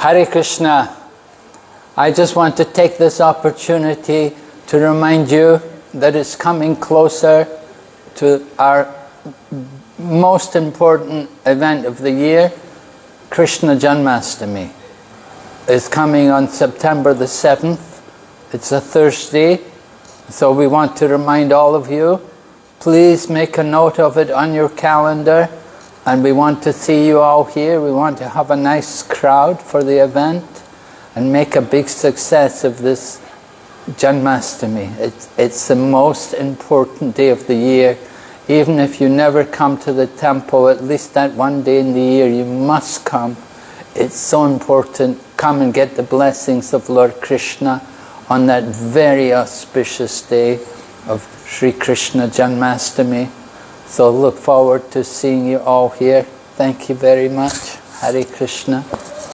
Hare Krishna. I just want to take this opportunity to remind you that it's coming closer to our most important event of the year, Krishna Janmastami. It's coming on September the 7th. It's a Thursday. So we want to remind all of you, please make a note of it on your calendar. And we want to see you all here. We want to have a nice crowd for the event and make a big success of this Janmastami. It's, it's the most important day of the year. Even if you never come to the temple, at least that one day in the year you must come. It's so important. Come and get the blessings of Lord Krishna on that very auspicious day of Sri Krishna Janmastami. So look forward to seeing you all here. Thank you very much. Hare Krishna.